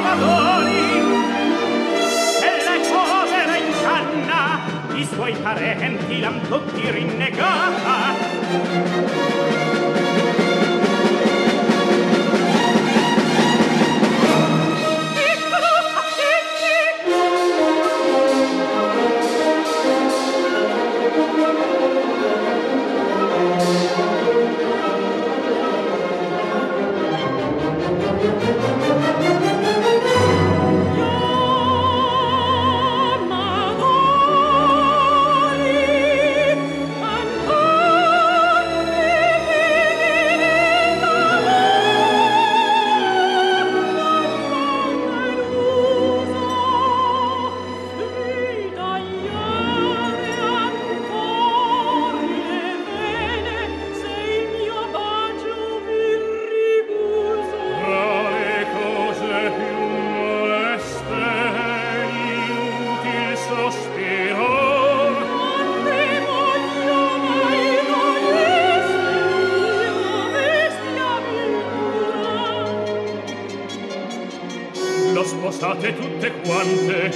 trovadori e le cose la i suoi parenti l'han tutti rinnegata. l'ho sposate tutte quante.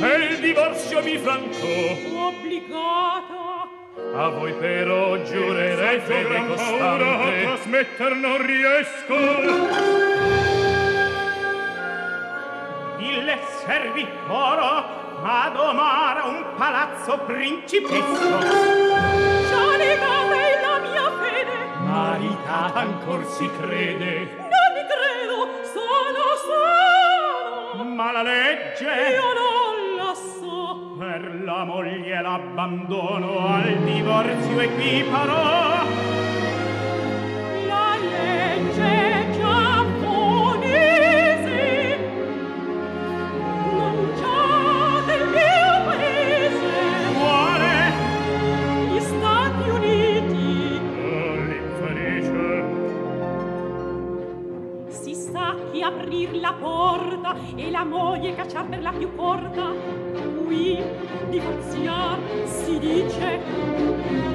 E il divorzio mi francò obbligata. A voi però giurerei fede costante. paura a trasmetter non riesco. Dille servitoro ad omara un palazzo principesco. Già negata è la mia fede. Maritata ancor si crede. No credo, sono sano. Ma la legge... Io non la so. Per la moglie l'abbandono al divorzio equiparo. aprir la porta e la moglie cacciar per la più corta. Qui divorziar si dice.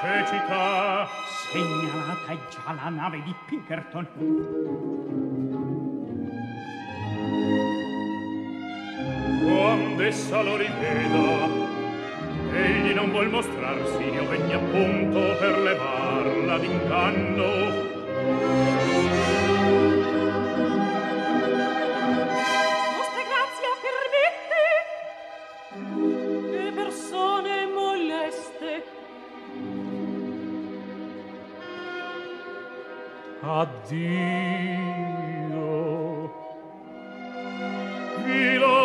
cecità. Segnalata già la nave di Pinkerton. Quando essa lo riveda egli non vuol mostrarsi io vegni appunto per levarla d'inganno Addio. Vilo